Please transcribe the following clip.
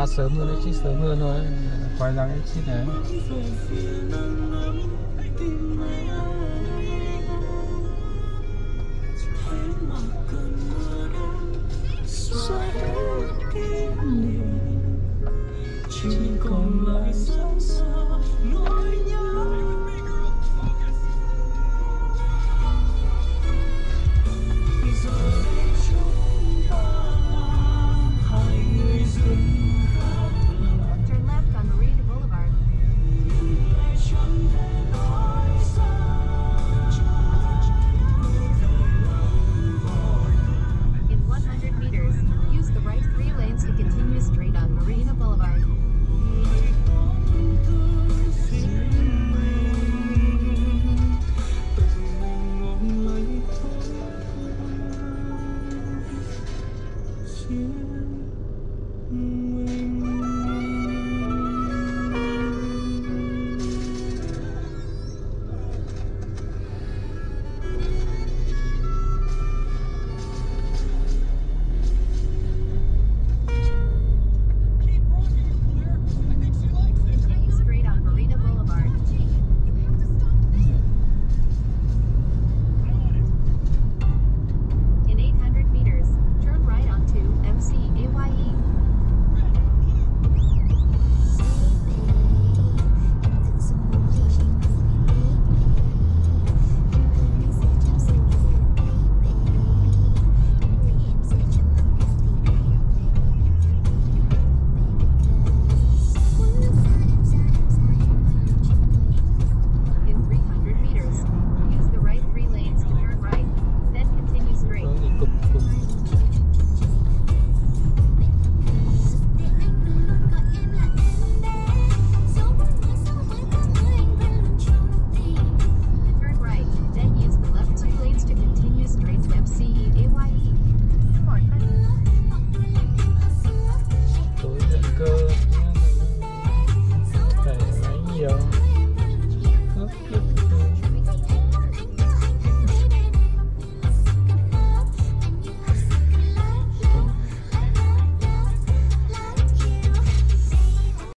ra sớm hơn đấy chứ sớm hơn thôi. Quay ra cái chiếc đấy. Chỉ còn lại sóng gió nỗi nhớ. here. Mm.